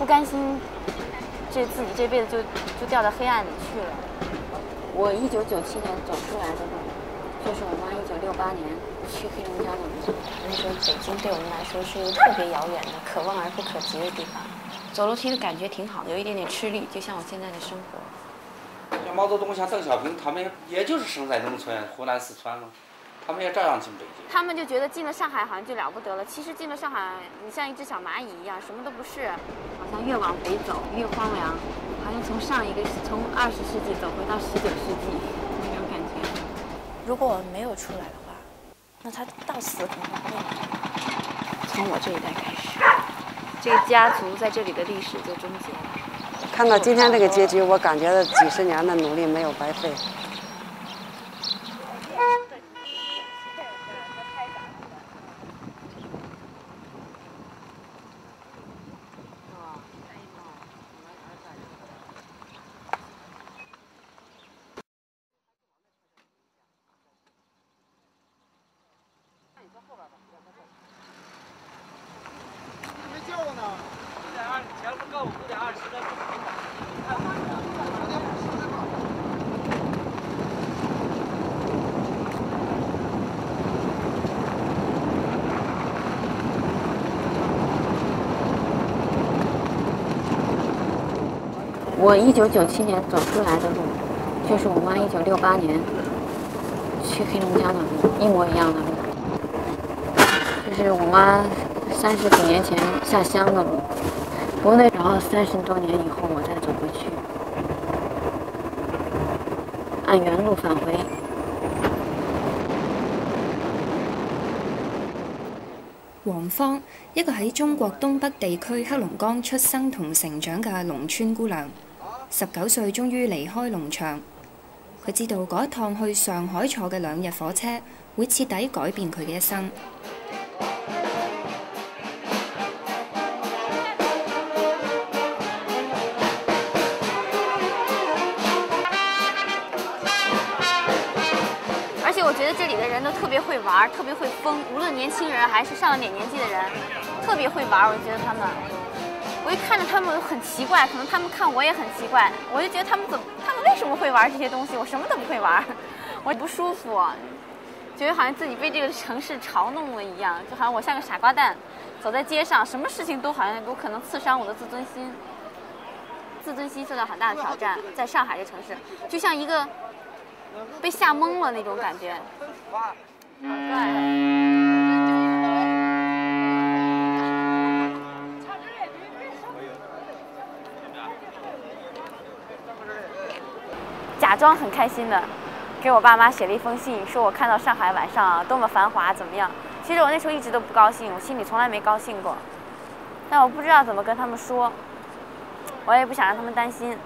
不甘心，这自己这辈子就就掉到黑暗里去了。我一九九七年走出来的路，就是我妈一九六八年去黑龙江农村。那时候北京对我们来说是一个特别遥远的、可望而不可及的地方。走楼梯的感觉挺好，的，有一点点吃力，就像我现在的生活。像毛泽东、像邓小平，他们也就是生在农村，湖南、四川嘛。他们要照样进北京。他们就觉得进了上海好像就了不得了，其实进了上海，你像一只小蚂蚁一样什么都不是。好像越往北走越荒凉，好像从上一个从二十世纪走回到十九世纪，那种感觉？如果没有出来的话，那他到死，从我这一代开始，这个家族在这里的历史就终结了。看到今天这个结局，我感觉到几十年的努力没有白费。我一九九七年走出来的路，就是我妈一九六八年去黑龙江的路，一模一样的路，就是我妈三十几年前下乡的路。不过那时候三十多年以后，我再走回去，按原路返回。王芳，一个喺中国东北地区黑龙江出生同成长嘅农村姑娘。十九岁终于离开农场，佢知道嗰一趟去上海坐嘅两日火车会彻底改变佢嘅一生。而且我觉得这里的人都特别会玩，特别会疯，无论年轻人还是上了点年纪的人，特别会玩。我觉得他们。我就看着他们很奇怪，可能他们看我也很奇怪。我就觉得他们怎么，他们为什么会玩这些东西？我什么都不会玩，我不舒服，觉得好像自己被这个城市嘲弄了一样，就好像我像个傻瓜蛋，走在街上，什么事情都好像有可能刺伤我的自尊心，自尊心受到很大的挑战。在上海这城市，就像一个被吓懵了那种感觉。好帅。装很开心的，给我爸妈写了一封信，说我看到上海晚上啊多么繁华，怎么样？其实我那时候一直都不高兴，我心里从来没高兴过。但我不知道怎么跟他们说，我也不想让他们担心。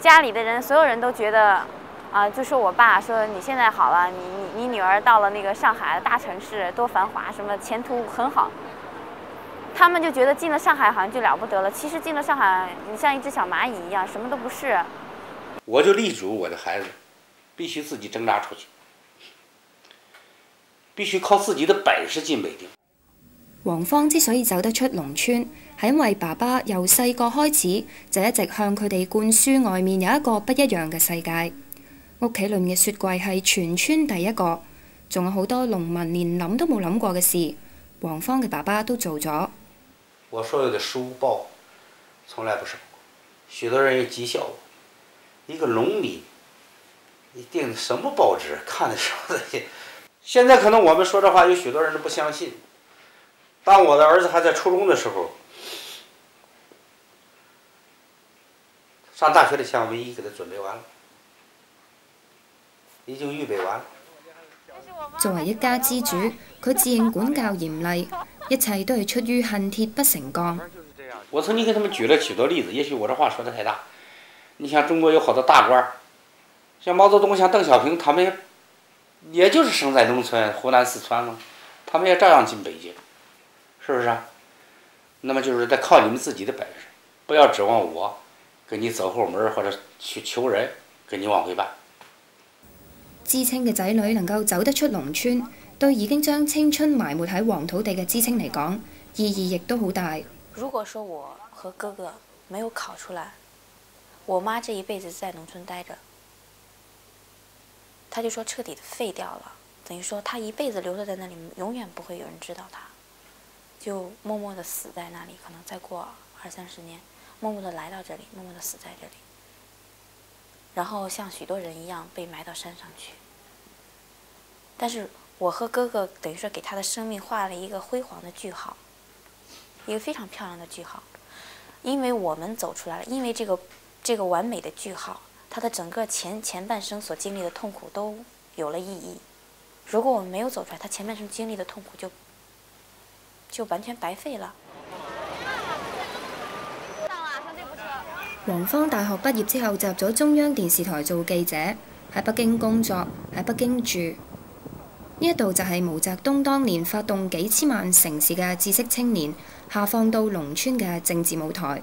家里的人，所有人都觉得，啊，就说我爸说你现在好了，你你你女儿到了那个上海大城市，多繁华，什么前途很好。他们就觉得进了上海好像就了不得了，其实进了上海，你像一只小蚂蚁一样，什么都不是。我就立足，我的孩子必须自己挣扎出去，必须靠自己的本事进北京。王芳之所以走得出农村，系因为爸爸由细个开始就一直向佢哋灌输外面有一个不一样嘅世界。屋企里面嘅雪柜系全村第一个，仲有好多农民连谂都冇谂过嘅事，王芳嘅爸爸都做咗。我所有的书包从来不少，许多人讥笑我。一个农民，你订的什么报纸？看的什么？现在可能我们说这话，有许多人都不相信。当我的儿子还在初中的时候，上大学的钱我们已经给他准备完了。已经预备完。了。作为一家之主，他自认管教严厉，一切都系出于恨铁不成钢。我曾经给他们举了许多例子，也许我这话说的太大。你像中国有好多大官儿，像毛泽东、像邓小平，他们，也就是生在农村，湖南、四川嘛，他们也照样进北京，是不是啊？那么就是得靠你们自己的本事，不要指望我，给你走后门或者去求人，给你往回办。知青嘅仔女能够走得出农村，对已经将青春埋没喺黄土地嘅知青嚟讲，意义亦都好大。如果说我和哥哥没有考出来，我妈这一辈子在农村待着，她就说彻底的废掉了，等于说她一辈子留着在那里，永远不会有人知道她，就默默的死在那里，可能再过二三十年，默默的来到这里，默默的死在这里，然后像许多人一样被埋到山上去。但是我和哥哥等于说给他的生命画了一个辉煌的句号，一个非常漂亮的句号，因为我们走出来了，因为这个。这个完美的句号，他的整个前前半生所经历的痛苦都有了意义。如果我们没有走出来，他前半生经历的痛苦就就完全白费了。王芳大学毕业之后，就咗中央电视台做记者，喺北京工作，喺北京住。呢一度就系毛泽东当年发动几千万城市嘅知识青年下放到农村嘅政治舞台。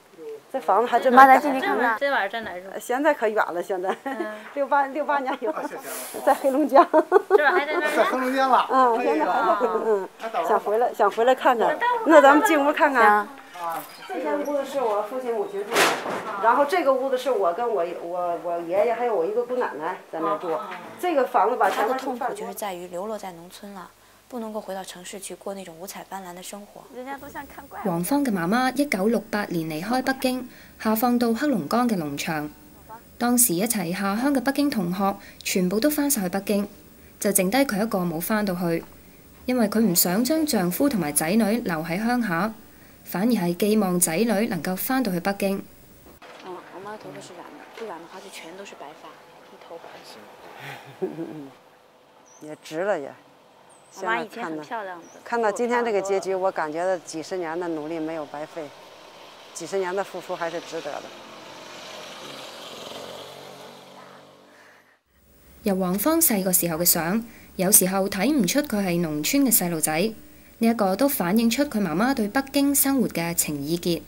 这房子还真搬在吉林了，这玩意在哪住？现在可远了，现在 六八六八年以后，在黑龙江。这会儿 在黑龙江了。嗯，现在还在黑龙江。嗯，想回来，想回来看看。那咱们进屋看看啊。这间屋子是我父亲母亲住的，然后这个屋子是我跟我我我爷爷还有我一个姑奶奶在那住。这个房子吧，前他的痛苦就是在于流落在农村了。不能够回到城市去过那种五彩斑斓的生活。王芳嘅妈妈一九六八年离开北京，下放到黑龙江嘅农场。当时一齐下乡嘅北京同学全部都翻晒去北京，就剩低佢一个冇翻到去，因为佢唔想将丈夫同埋仔女留喺乡下，反而系寄望仔女能够翻到去北京。啊，我妈头发是染的，不染的话就全都是白发，一头白 也值了也。看到今天这个结局，我感觉到几十年的努力没有白费，几十年的付出还是值得的。由王芳细个时候嘅相，有时候睇唔出佢系农村嘅细路仔，呢一个都反映出佢妈妈对北京生活嘅情意结。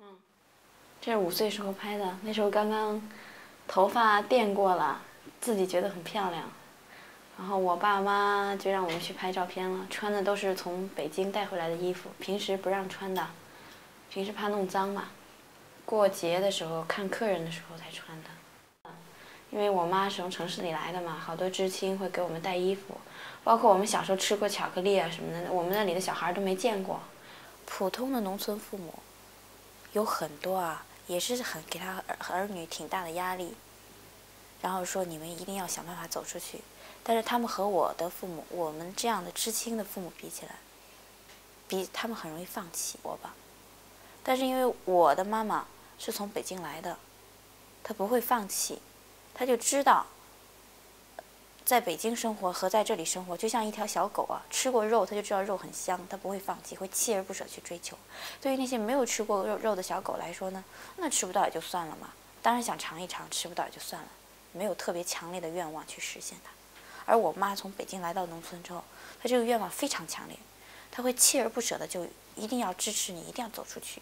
嗯，即系五岁时候拍的，那时候刚刚头发电过了，自己觉得很漂亮。然后我爸妈就让我们去拍照片了，穿的都是从北京带回来的衣服，平时不让穿的，平时怕弄脏嘛。过节的时候看客人的时候才穿的，因为我妈是从城市里来的嘛，好多知青会给我们带衣服，包括我们小时候吃过巧克力啊什么的，我们那里的小孩都没见过。普通的农村父母，有很多啊，也是很给他儿儿女挺大的压力。然后说：“你们一定要想办法走出去。”但是他们和我的父母，我们这样的知青的父母比起来，比他们很容易放弃我吧。但是因为我的妈妈是从北京来的，她不会放弃，她就知道，在北京生活和在这里生活，就像一条小狗啊，吃过肉，它就知道肉很香，它不会放弃，会锲而不舍去追求。对于那些没有吃过肉肉的小狗来说呢，那吃不到也就算了嘛，当然想尝一尝，吃不到也就算了。没有特别强烈的愿望去实现它，而我妈从北京来到农村之后，她这个愿望非常强烈，她会锲而不舍的，就一定要支持你，一定要走出去。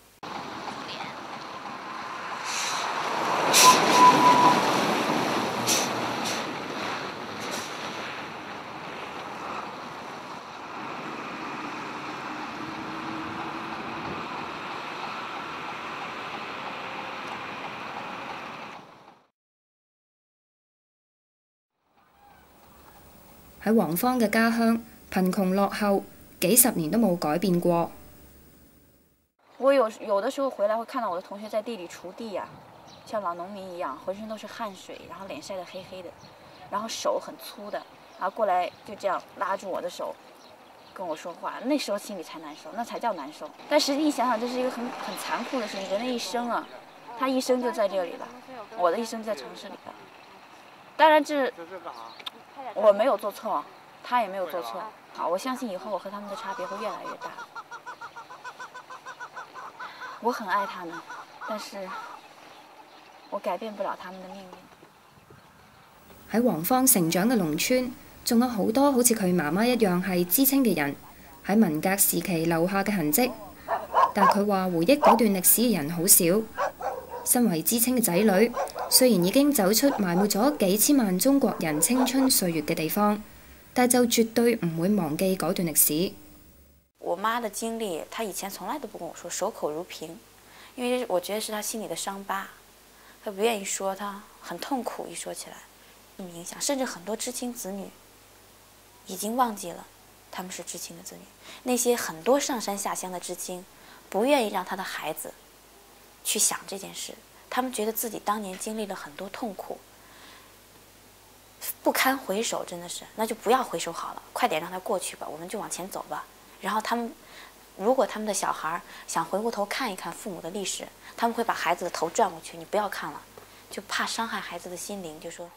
喺黃芳嘅家鄉，貧窮落後幾十年都冇改變過。我有有的時候回來會看到我的同學在地裡锄地呀，像老農民一樣，浑身都是汗水，然後臉曬得黑黑的，然後手很粗的，然後過來就這樣拉住我的手，跟我说话，那时候心里才难受，那才叫难受。但实际想想，这是一个很很残酷的事情。人的一生啊，他一生就在这里了，我的一生在城市里了。当然，这我没有做错，他也没有做错。好，我相信以后我和他们的差别会越来越大。我很爱他们，但是我改变不了他们的命运。喺黄芳成长嘅农村，仲有好多好似佢妈妈一样系知青嘅人，喺文革时期留下嘅痕迹。但佢话回忆嗰段历史嘅人好少。身为知青嘅仔女。虽然已经走出埋没咗几千万中国人青春岁月嘅地方，但就绝对唔会忘记嗰段历史。我妈的经历，她以前从来都不跟我说，守口如瓶，因为我觉得是她心里的伤疤，她不愿意说，她很痛苦。一说起来，那么影响，甚至很多知青子女已经忘记了，他们是知青的子女。那些很多上山下乡的知青，不愿意让他的孩子去想这件事。他们觉得自己当年经历了很多痛苦，不堪回首，真的是，那就不要回首好了，快点让它过去吧，我们就往前走吧。然后他们，如果他们的小孩想回过头看一看父母的历史，他们会把孩子的头转过去，你不要看了，就怕伤害孩子的心灵，就说。